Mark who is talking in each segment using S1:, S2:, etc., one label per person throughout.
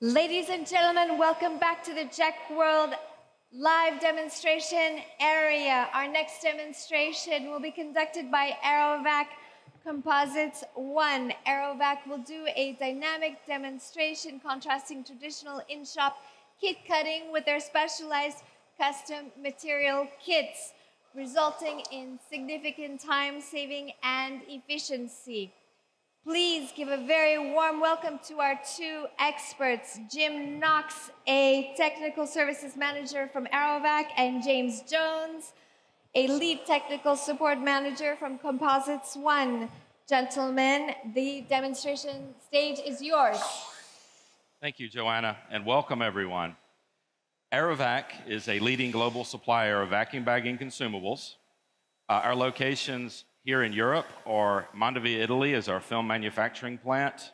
S1: Ladies and gentlemen, welcome back to the JEC World live demonstration area. Our next demonstration will be conducted by Aerovac Composites One. Aerovac will do a dynamic demonstration contrasting traditional in-shop kit cutting with their specialized custom material kits, resulting in significant time saving and efficiency. Please give a very warm welcome to our two experts, Jim Knox, a technical services manager from Aerovac, and James Jones, a lead technical support manager from Composites One. Gentlemen, the demonstration stage is yours.
S2: Thank you, Joanna, and welcome everyone. Aerovac is a leading global supplier of vacuum bagging consumables. Uh, our locations here in Europe are Mondovì, Italy is our film manufacturing plant.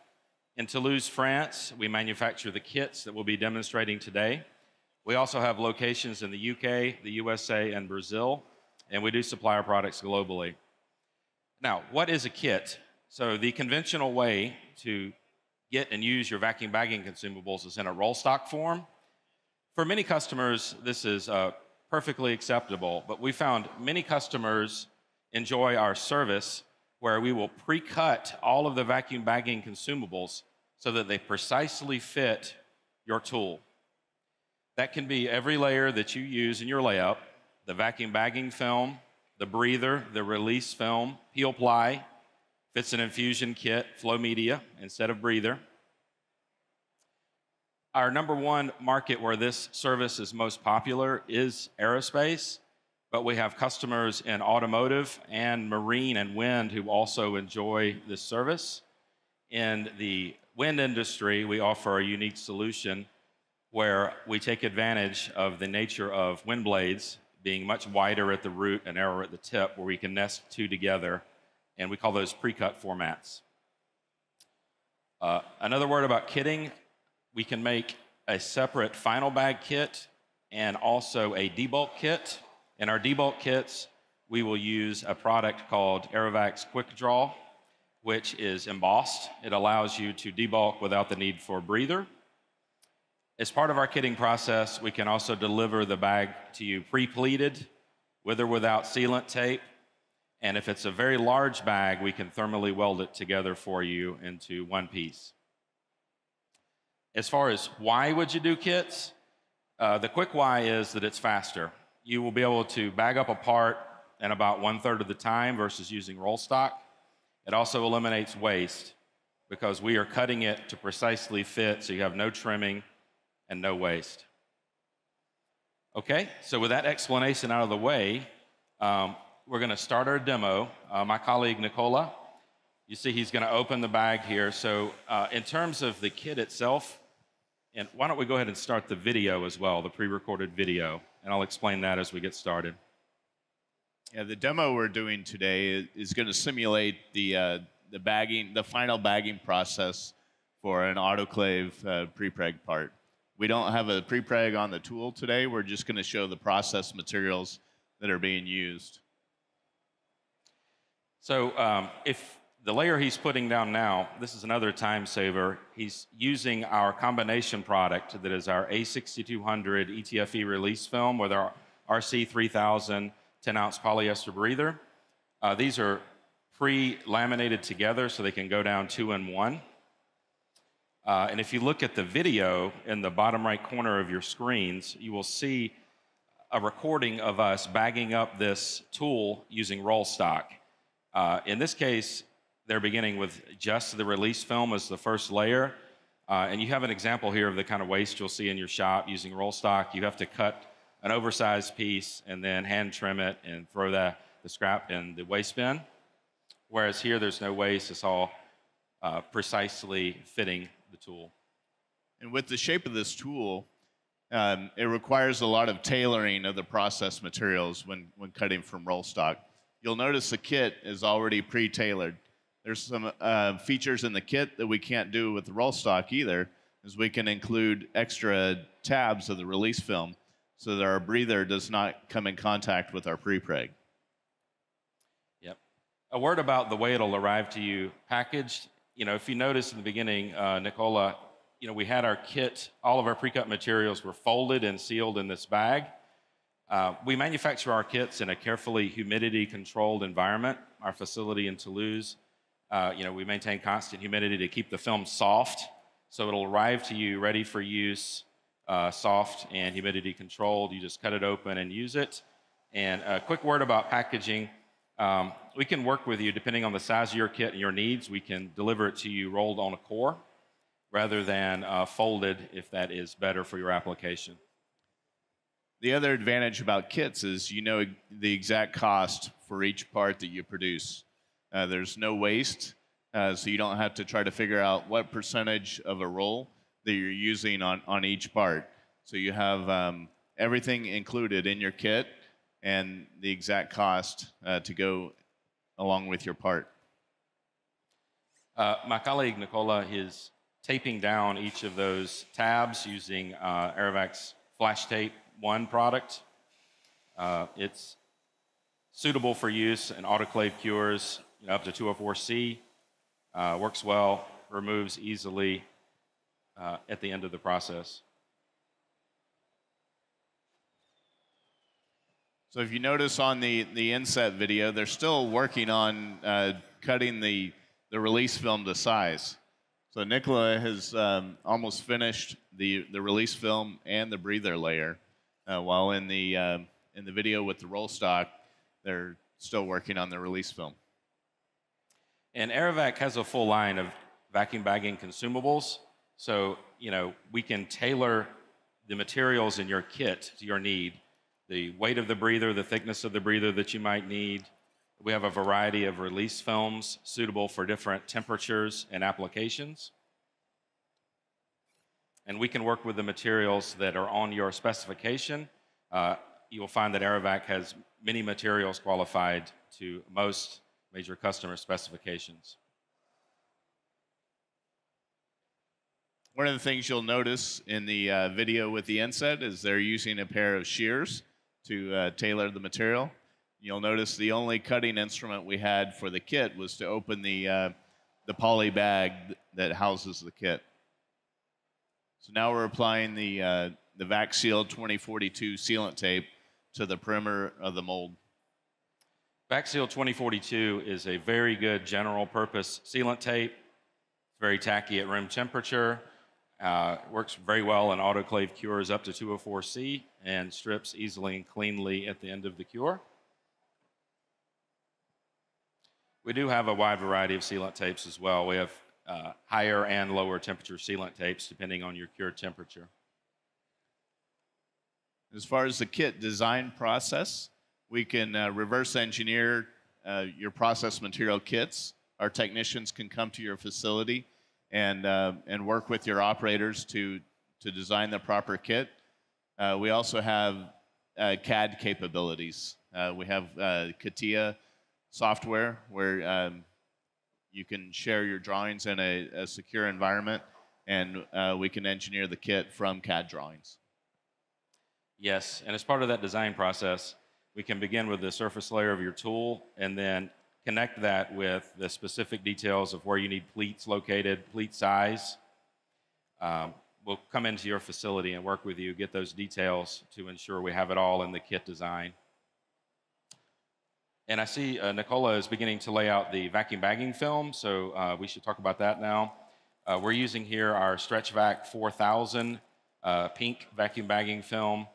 S2: In Toulouse, France, we manufacture the kits that we'll be demonstrating today. We also have locations in the UK, the USA, and Brazil, and we do supply our products globally. Now, what is a kit? So, the conventional way to get and use your vacuum bagging consumables is in a roll stock form. For many customers, this is uh, perfectly acceptable, but we found many customers enjoy our service where we will pre cut all of the vacuum bagging consumables so that they precisely fit your tool. That can be every layer that you use in your layup the vacuum bagging film, the breather, the release film, peel ply, if it's an infusion kit, flow media instead of breather. Our number one market where this service is most popular is aerospace but we have customers in automotive and marine and wind who also enjoy this service. In the wind industry, we offer a unique solution where we take advantage of the nature of wind blades being much wider at the root and narrower at the tip, where we can nest two together, and we call those pre-cut formats. Uh, another word about kitting, we can make a separate final bag kit and also a debulk kit in our debulk kits, we will use a product called Aerovac's Quick Draw, which is embossed. It allows you to debulk without the need for a breather. As part of our kitting process, we can also deliver the bag to you pre-pleated, with or without sealant tape. And if it's a very large bag, we can thermally weld it together for you into one piece. As far as why would you do kits, uh, the quick why is that it's faster you will be able to bag up a part in about one third of the time versus using roll stock. It also eliminates waste because we are cutting it to precisely fit so you have no trimming and no waste. Okay, so with that explanation out of the way, um, we're going to start our demo. Uh, my colleague Nicola, you see he's going to open the bag here. So, uh, in terms of the kit itself, and why don't we go ahead and start the video as well, the pre recorded video and I'll explain that as we get started.
S3: Yeah, the demo we're doing today is going to simulate the uh, the bagging, the final bagging process for an autoclave uh, prepreg part. We don't have a prepreg on the tool today. We're just going to show the process materials that are being used.
S2: So um, if the layer he's putting down now, this is another time saver. He's using our combination product that is our A6200 ETFE release film with our RC3000 10 ounce polyester breather. Uh, these are pre laminated together so they can go down two and one. Uh, and if you look at the video in the bottom right corner of your screens, you will see a recording of us bagging up this tool using roll stock. Uh, in this case, they're beginning with just the release film as the first layer. Uh, and you have an example here of the kind of waste you'll see in your shop using roll stock. You have to cut an oversized piece and then hand trim it and throw the, the scrap in the waste bin. Whereas here, there's no waste, it's all uh, precisely fitting the tool.
S3: And with the shape of this tool, um, it requires a lot of tailoring of the process materials when, when cutting from roll stock. You'll notice the kit is already pre tailored. There's some uh, features in the kit that we can't do with the roll stock either, is we can include extra tabs of the release film so that our breather does not come in contact with our prepreg.
S2: Yep. A word about the way it'll arrive to you packaged. You know, if you notice in the beginning, uh, Nicola, you know, we had our kit, all of our pre-cut materials were folded and sealed in this bag. Uh, we manufacture our kits in a carefully humidity controlled environment. Our facility in Toulouse, uh, you know, we maintain constant humidity to keep the film soft. So it'll arrive to you ready for use, uh, soft and humidity controlled. You just cut it open and use it. And a quick word about packaging. Um, we can work with you depending on the size of your kit and your needs. We can deliver it to you rolled on a core rather than uh, folded if that is better for your application.
S3: The other advantage about kits is you know the exact cost for each part that you produce. Uh, there's no waste, uh, so you don't have to try to figure out what percentage of a roll that you're using on, on each part. So you have um, everything included in your kit and the exact cost uh, to go along with your part.
S2: Uh, my colleague Nicola is taping down each of those tabs using uh, Aerovac's Flash Tape 1 product. Uh, it's suitable for use in autoclave cures you know, up to 204C. Uh, works well, removes easily uh, at the end of the process.
S3: So if you notice on the, the inset video, they're still working on uh, cutting the, the release film to size. So Nicola has um, almost finished the, the release film and the breather layer, uh, while in the, uh, in the video with the roll stock, they're still working on the release film.
S2: And Aerovac has a full line of vacuum bagging consumables. So, you know, we can tailor the materials in your kit to your need. The weight of the breather, the thickness of the breather that you might need, we have a variety of release films suitable for different temperatures and applications. And we can work with the materials that are on your specification. Uh, you will find that Aerovac has many materials qualified to most major customer specifications.
S3: One of the things you'll notice in the uh, video with the inset is they're using a pair of shears to uh, tailor the material. You'll notice the only cutting instrument we had for the kit was to open the, uh, the poly bag that houses the kit. So now we're applying the, uh, the VacSeal 2042 sealant tape to the perimeter of the mold.
S2: VacSeal 2042 is a very good general purpose sealant tape. It's very tacky at room temperature. Uh, works very well in autoclave cures up to 204C and strips easily and cleanly at the end of the cure. We do have a wide variety of sealant tapes as well. We have uh, higher and lower temperature sealant tapes depending on your cure temperature.
S3: As far as the kit design process, we can uh, reverse engineer uh, your process material kits. Our technicians can come to your facility and, uh, and work with your operators to, to design the proper kit. Uh, we also have uh, CAD capabilities. We have CATIA software where um, you can share your drawings in a, a secure environment and uh, we can engineer the kit from CAD drawings.
S2: Yes, and as part of that design process, we can begin with the surface layer of your tool and then connect that with the specific details of where you need pleats located, pleat size. Um, we'll come into your facility and work with you, get those details to ensure we have it all in the kit design. And I see uh, Nicola is beginning to lay out the vacuum bagging film, so uh, we should talk about that now. Uh, we're using here our StretchVac 4000 uh, pink vacuum bagging film.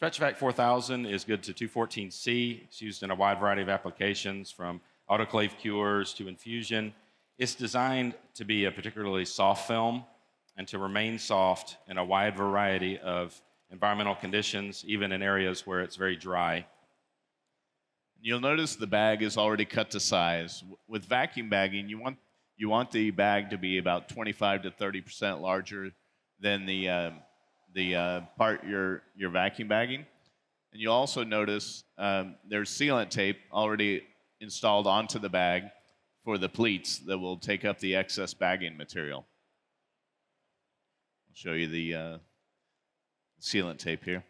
S2: StretchVac 4000 is good to 214C. It's used in a wide variety of applications from autoclave cures to infusion. It's designed to be a particularly soft film and to remain soft in a wide variety of environmental conditions, even in areas where it's very dry.
S3: You'll notice the bag is already cut to size. With vacuum bagging, you want you want the bag to be about 25 to 30 percent larger than the uh, the uh, part you're you're vacuum bagging. And you'll also notice um, there's sealant tape already installed onto the bag for the pleats that will take up the excess bagging material. I'll show you the uh, sealant tape here.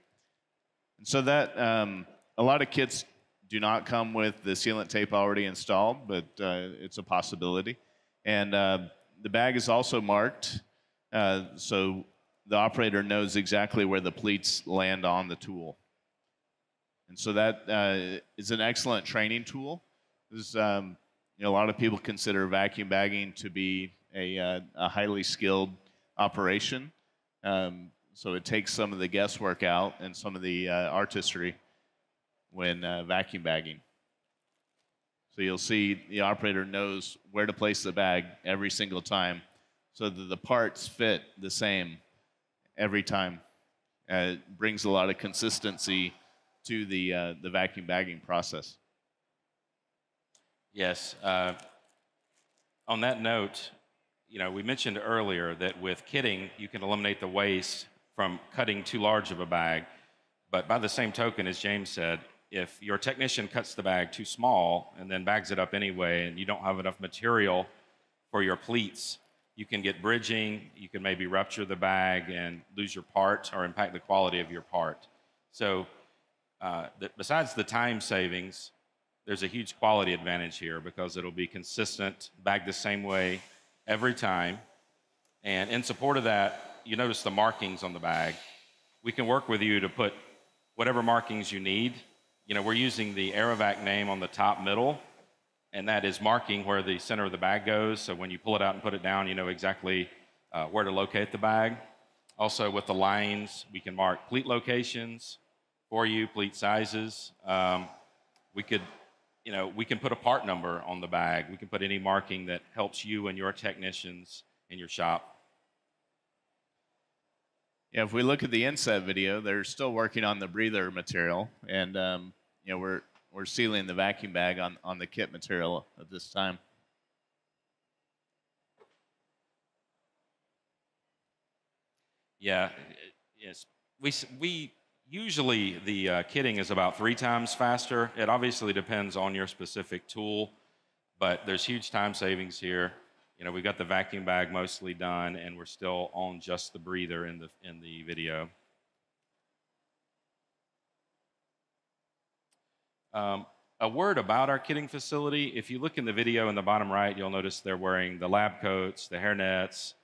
S3: And so that um, a lot of kits do not come with the sealant tape already installed, but uh, it's a possibility. And uh, the bag is also marked, uh, so the operator knows exactly where the pleats land on the tool. And so that uh, is an excellent training tool. This, um, you know, a lot of people consider vacuum bagging to be a, uh, a highly skilled operation. Um, so it takes some of the guesswork out and some of the uh, artistry when uh, vacuum bagging. So you'll see the operator knows where to place the bag every single time so that the parts fit the same every time. Uh, it brings a lot of consistency to the, uh, the vacuum bagging process.
S2: Yes. Uh, on that note, you know, we mentioned earlier that with kitting, you can eliminate the waste from cutting too large of a bag. But by the same token, as James said, if your technician cuts the bag too small and then bags it up anyway, and you don't have enough material for your pleats, you can get bridging, you can maybe rupture the bag and lose your part or impact the quality of your part. So, uh, the, besides the time savings, there's a huge quality advantage here because it'll be consistent, bagged the same way every time. And in support of that, you notice the markings on the bag. We can work with you to put whatever markings you need. You know, we're using the Aerovac name on the top middle, and that is marking where the center of the bag goes. So when you pull it out and put it down, you know exactly uh, where to locate the bag. Also, with the lines, we can mark pleat locations for you, pleat sizes. Um, we could you know, we can put a part number on the bag. We can put any marking that helps you and your technicians in your shop.
S3: Yeah, if we look at the inset video, they're still working on the breather material, and um, you know we're we're sealing the vacuum bag on on the kit material at this time.
S2: Yeah, yes, we we Usually the uh, kitting is about three times faster. It obviously depends on your specific tool, but there's huge time savings here. You know, we've got the vacuum bag mostly done, and we're still on just the breather in the in the video. Um, a word about our kitting facility. If you look in the video in the bottom right, you'll notice they're wearing the lab coats, the hairnets.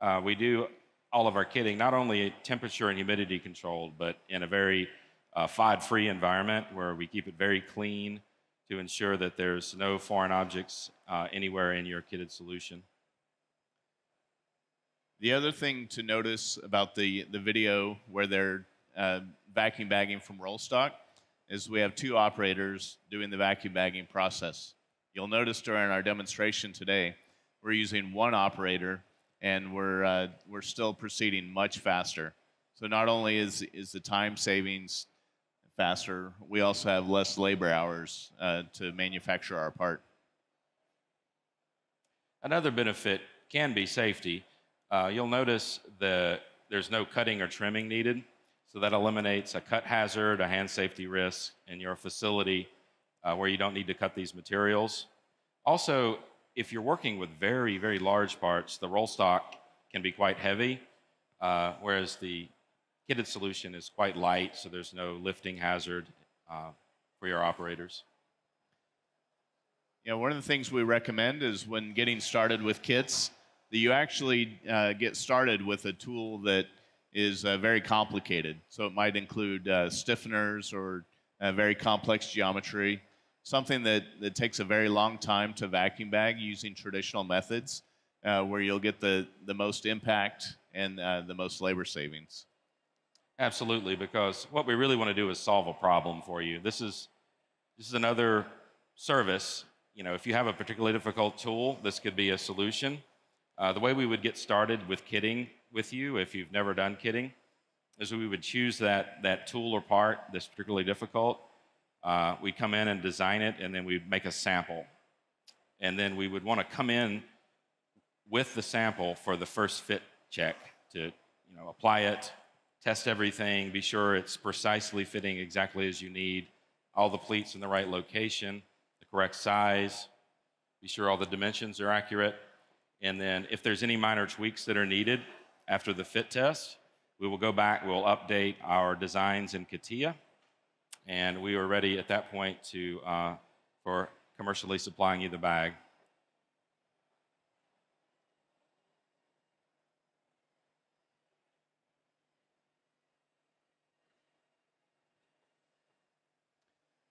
S2: Uh, we do all of our kitting, not only temperature and humidity controlled, but in a very uh, FOD-free environment where we keep it very clean to ensure that there's no foreign objects uh, anywhere in your kitted solution.
S3: The other thing to notice about the, the video where they're uh, vacuum bagging from roll stock is we have two operators doing the vacuum bagging process. You'll notice during our demonstration today, we're using one operator and we're uh, we're still proceeding much faster. So not only is is the time savings faster, we also have less labor hours uh, to manufacture our part.
S2: Another benefit can be safety. Uh, you'll notice the there's no cutting or trimming needed, so that eliminates a cut hazard, a hand safety risk in your facility uh, where you don't need to cut these materials. Also, if you're working with very, very large parts, the roll stock can be quite heavy, uh, whereas the kitted solution is quite light, so there's no lifting hazard uh, for your operators.
S3: Yeah, one of the things we recommend is when getting started with kits, that you actually uh, get started with a tool that is uh, very complicated. So it might include uh, stiffeners or uh, very complex geometry something that, that takes a very long time to vacuum bag using traditional methods, uh, where you'll get the, the most impact and uh, the most labor savings.
S2: Absolutely, because what we really want to do is solve a problem for you. This is this is another service. You know, if you have a particularly difficult tool, this could be a solution. Uh, the way we would get started with kitting with you, if you've never done kitting, is we would choose that that tool or part that's particularly difficult uh, we come in and design it, and then we make a sample. And then we would want to come in with the sample for the first fit check to you know, apply it, test everything, be sure it's precisely fitting exactly as you need, all the pleats in the right location, the correct size, be sure all the dimensions are accurate. And then if there's any minor tweaks that are needed after the fit test, we will go back, we'll update our designs in CATIA and we were ready at that point to uh, for commercially supplying you the bag.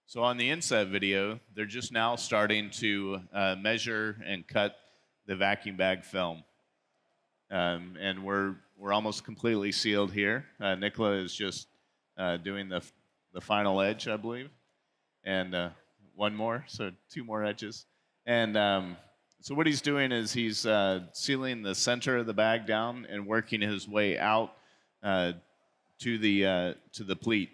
S3: So on the inset video, they're just now starting to uh, measure and cut the vacuum bag film. Um, and we're, we're almost completely sealed here. Uh, Nicola is just uh, doing the, the final edge, I believe. And uh, one more, so two more edges. And um, so what he's doing is he's uh, sealing the center of the bag down and working his way out uh, to the, to the pleat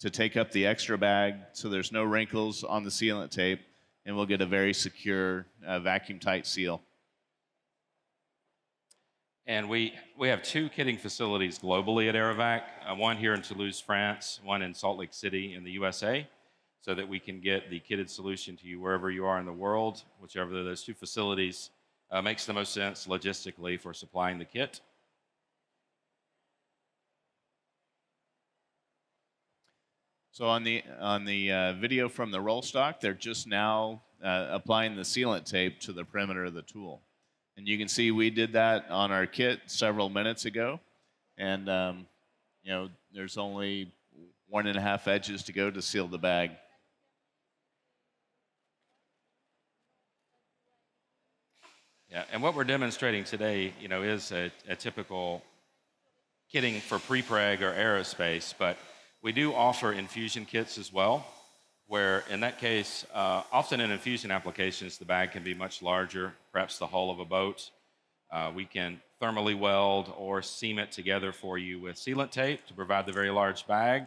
S3: to take up the extra bag so there's no wrinkles on the sealant tape and we'll get a very secure uh, vacuum tight seal.
S2: And we, we have two kitting facilities globally at Aerovac, uh, one here in Toulouse, France, one in Salt Lake City in the USA, so that we can get the kitted solution to you wherever you are in the world, whichever of those two facilities uh, makes the most sense logistically for supplying the kit.
S3: So on the on the uh, video from the roll stock, they're just now uh, applying the sealant tape to the perimeter of the tool, and you can see we did that on our kit several minutes ago, and um, you know there's only one and a half edges to go to seal the bag.
S2: Yeah, and what we're demonstrating today, you know, is a, a typical kitting for pre-preg or aerospace, but we do offer infusion kits as well, where in that case, uh, often in infusion applications, the bag can be much larger, perhaps the hull of a boat. Uh, we can thermally weld or seam it together for you with sealant tape to provide the very large bag,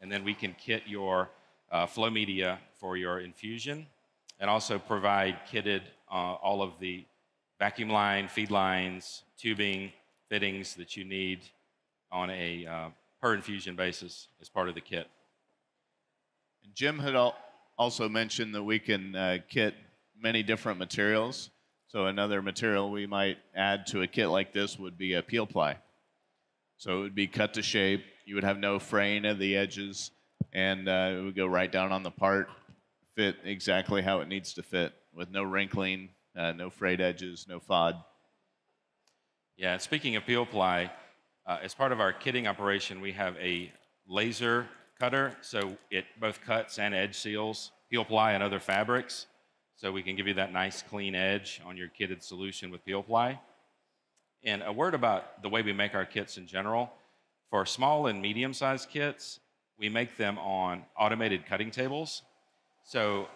S2: and then we can kit your uh, flow media for your infusion, and also provide kitted uh, all of the vacuum line, feed lines, tubing, fittings that you need on a uh, per infusion basis as part of the kit.
S3: And Jim had also mentioned that we can uh, kit many different materials. So another material we might add to a kit like this would be a peel ply. So it would be cut to shape. You would have no fraying of the edges, and uh, it would go right down on the part, fit exactly how it needs to fit, with no wrinkling, uh, no frayed edges, no FOD.
S2: Yeah, speaking of peel ply, uh, as part of our kitting operation, we have a laser cutter, so it both cuts and edge seals peel ply and other fabrics. So we can give you that nice clean edge on your kitted solution with peel ply. And a word about the way we make our kits in general. For small and medium sized kits, we make them on automated cutting tables. So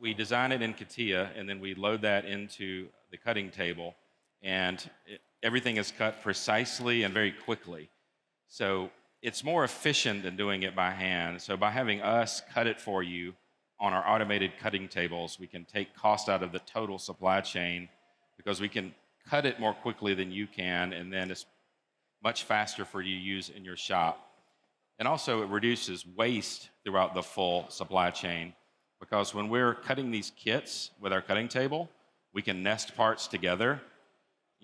S2: we design it in CATIA and then we load that into the cutting table. And it, everything is cut precisely and very quickly. So it's more efficient than doing it by hand. So by having us cut it for you on our automated cutting tables, we can take cost out of the total supply chain because we can cut it more quickly than you can, and then it's much faster for you to use in your shop. And also, it reduces waste throughout the full supply chain because when we're cutting these kits with our cutting table, we can nest parts together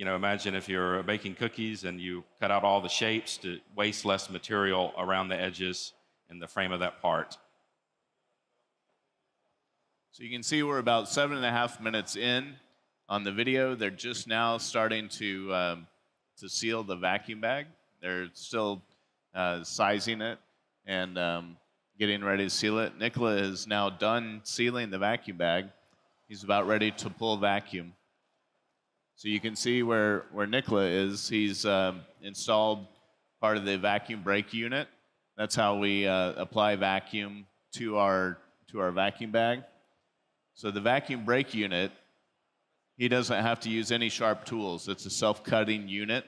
S2: you know, imagine if you're baking cookies and you cut out all the shapes to waste less material around the edges in the frame of that part.
S3: So you can see we're about seven and a half minutes in on the video. They're just now starting to, um, to seal the vacuum bag. They're still uh, sizing it and um, getting ready to seal it. Nicola is now done sealing the vacuum bag. He's about ready to pull vacuum. So you can see where, where Nicola is. He's um, installed part of the vacuum brake unit. That's how we uh, apply vacuum to our, to our vacuum bag. So the vacuum brake unit, he doesn't have to use any sharp tools. It's a self-cutting unit.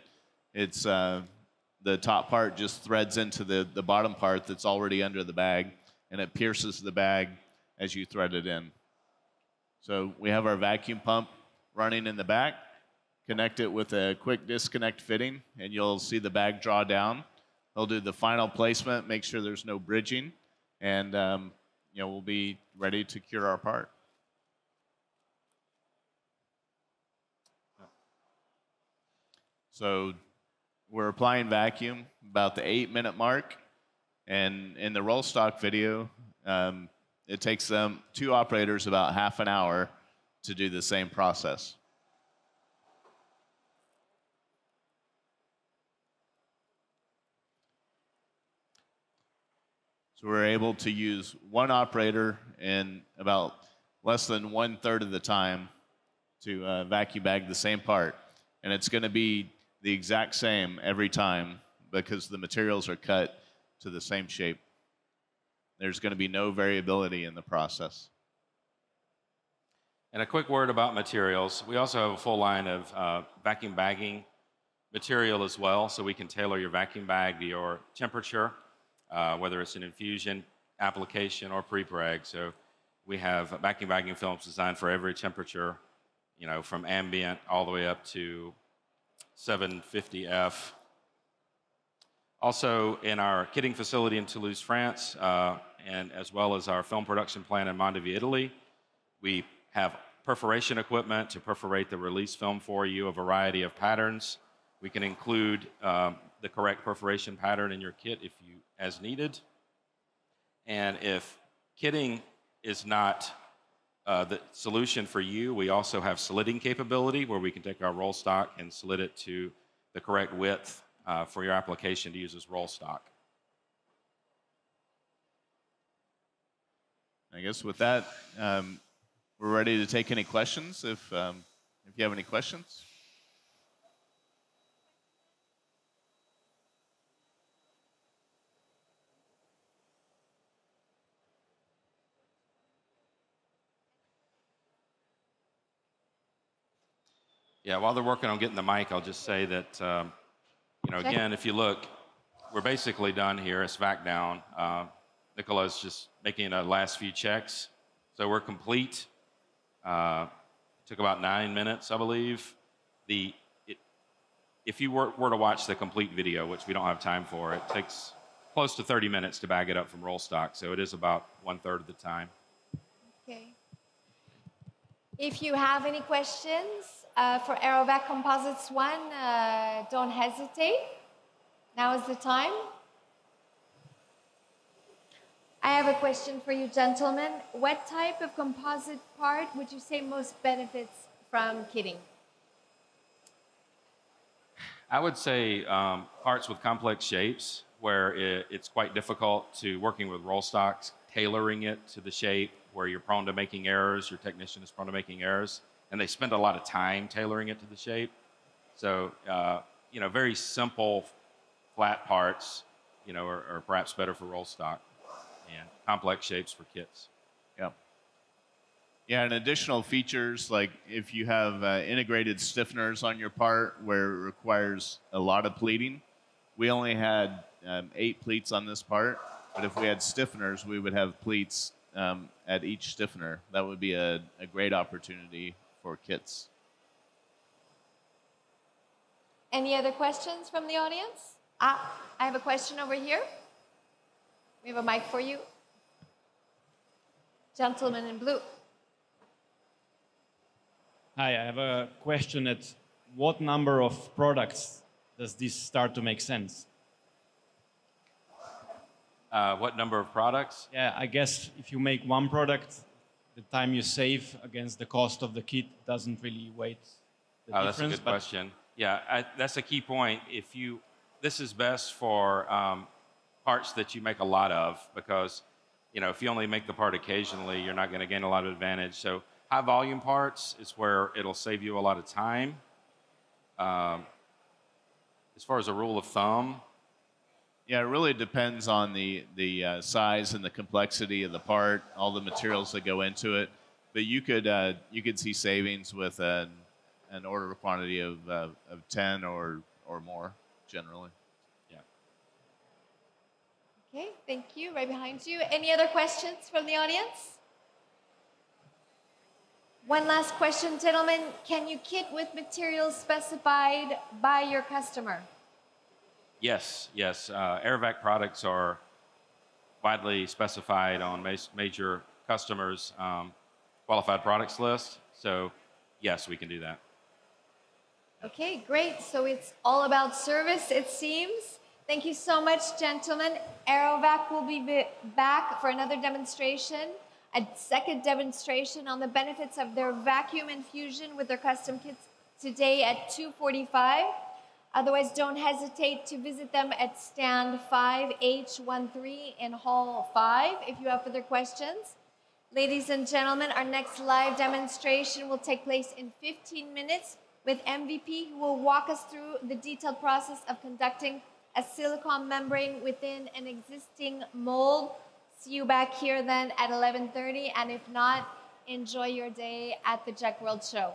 S3: It's uh, the top part just threads into the, the bottom part that's already under the bag, and it pierces the bag as you thread it in. So we have our vacuum pump running in the back connect it with a quick disconnect fitting, and you'll see the bag draw down. They'll do the final placement, make sure there's no bridging, and um, you know we'll be ready to cure our part. So we're applying vacuum about the eight minute mark. And in the roll stock video, Um, it takes them two operators about half an hour to do the same process. So we're able to use one operator in about less than one third of the time to uh, vacuum bag the same part. And it's going to be the exact same every time because the materials are cut to the same shape. There's going to be no variability in the process.
S2: And a quick word about materials. We also have a full line of uh, vacuum bagging material as well, so we can tailor your vacuum bag to your temperature, uh, whether it's an infusion application or pre-preg. So we have vacuum bagging films designed for every temperature, you know, from ambient all the way up to 750F. Also, in our kitting facility in Toulouse, France, uh, and as well as our film production plant in Mondovì, Italy, we have perforation equipment to perforate the release film for you, a variety of patterns. We can include um, the correct perforation pattern in your kit if you as needed. And if kitting is not uh, the solution for you, we also have slitting capability where we can take our roll stock and slit it to the correct width uh, for your application to use as roll stock.
S3: I guess with that, um, we're ready to take any questions if, um, if you have any questions.
S2: Yeah, while they're working on getting the mic, I'll just say that, um, you know, again, if you look, we're basically done here. It's back down. Uh, Nicola's just making the last few checks. So we're complete. Uh, took about nine minutes, I believe. The it, if you were, were to watch the complete video, which we don't have time for, it takes close to 30 minutes to bag it up from roll stock. So it is about one third of the time.
S1: Okay. If you have any questions uh, for Aerovac Composites One, uh, don't hesitate. Now is the time. I have a question for you, gentlemen. What type of composite part would you say most benefits from kitting?
S2: I would say um, parts with complex shapes where it, it's quite difficult to working with roll stocks, tailoring it to the shape where you're prone to making errors, your technician is prone to making errors, and they spend a lot of time tailoring it to the shape. So, uh, you know, very simple flat parts, you know, are, are perhaps better for roll stock and complex shapes for kits.
S3: Yeah. Yeah, and additional features like if you have uh, integrated stiffeners on your part where it requires a lot of pleating, we only had um, eight pleats on this part, but if we had stiffeners, we would have pleats um, at each stiffener. That would be a, a great opportunity for kits.
S1: Any other questions from the audience? Ah, I have a question over here. We have a mic for you. Gentleman in blue.
S4: Hi, I have a question at what number of products does this start to make sense?
S2: Uh, what number of products?
S4: Yeah, I guess if you make one product, the time you save against the cost of the kit doesn't really weigh the
S2: Oh, that's a good question. Yeah, I, that's a key point. If you, this is best for um, parts that you make a lot of because, you know, if you only make the part occasionally, you're not going to gain a lot of advantage. So high volume parts is where it'll save you a lot of time. Um, as far as a rule of thumb,
S3: Yeah, it really depends on the the uh, size and the complexity of the part, all the materials that go into it. But you could uh, you could see savings with an an order quantity of uh, of ten or or more generally.
S2: yeah.
S1: Okay, thank you. Right behind you. Any other questions from the audience? One last question, gentlemen. Can you kit with materials specified by your customer?
S2: Yes, yes. Uh, Aerovac products are widely specified on ma- major customers' um, qualified products list. So, yes, we can do that.
S1: Okay, great. So it's all about service, it seems. Thank you so much, gentlemen. Aerovac will be back for another demonstration, a second demonstration on the benefits of their vacuum infusion with their custom kits today at 2:45. Otherwise, don't hesitate to visit them at stand 5H13 in Hall 5 if you have further questions. Ladies and gentlemen, our next live demonstration will take place in 15 minutes with MVP who will walk us through the detailed process of conducting a silicone membrane within an existing mold. See you back here then at 11:30 and if not, enjoy your day at the JEC World Show.